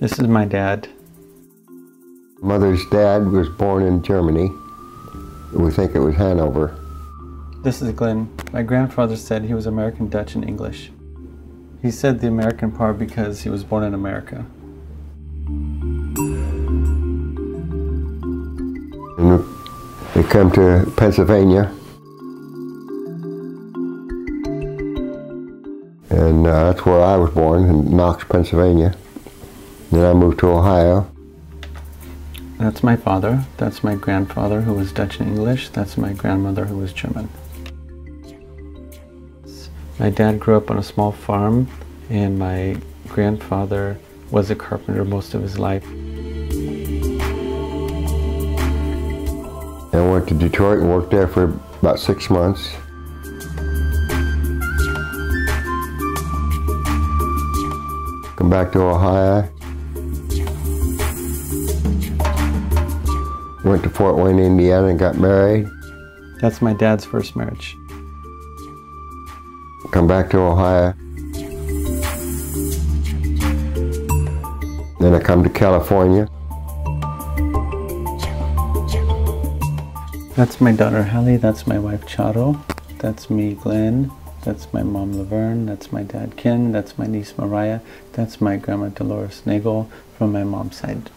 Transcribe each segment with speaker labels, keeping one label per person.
Speaker 1: This is my dad.
Speaker 2: Mother's dad was born in Germany. We think it was Hanover.
Speaker 1: This is Glenn. My grandfather said he was American, Dutch, and English. He said the American part because he was born in America.
Speaker 2: And we come to Pennsylvania. And uh, that's where I was born, in Knox, Pennsylvania. Then I moved to Ohio.
Speaker 1: That's my father. That's my grandfather who was Dutch and English. That's my grandmother who was German. My dad grew up on a small farm and my grandfather was a carpenter most of his life.
Speaker 2: I went to Detroit and worked there for about six months. Come back to Ohio. Went to Fort Wayne, Indiana and got married.
Speaker 1: That's my dad's first marriage.
Speaker 2: Come back to Ohio. Then I come to California.
Speaker 1: That's my daughter Hallie. That's my wife Charo. That's me Glenn. That's my mom Laverne. That's my dad Ken. That's my niece Mariah. That's my grandma Dolores Nagel from my mom's side.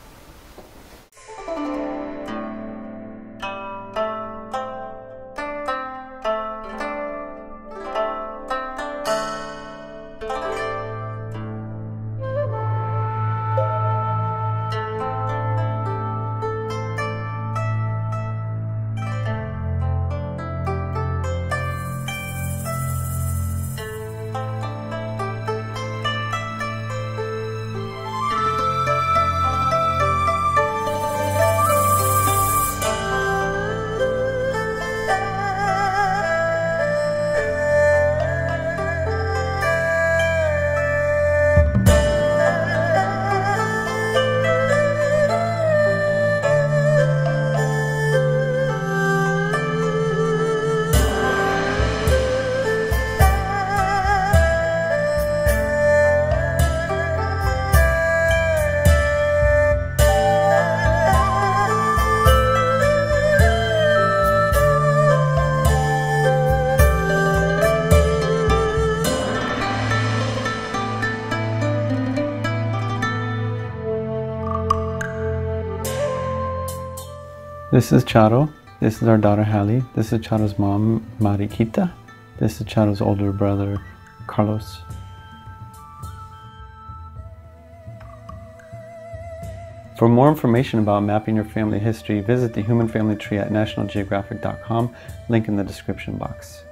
Speaker 1: This is Charo. This is our daughter Hallie. This is Charo's mom, Mariquita. This is Charo's older brother, Carlos. For more information about mapping your family history, visit the Human Family Tree at nationalgeographic.com, link in the description box.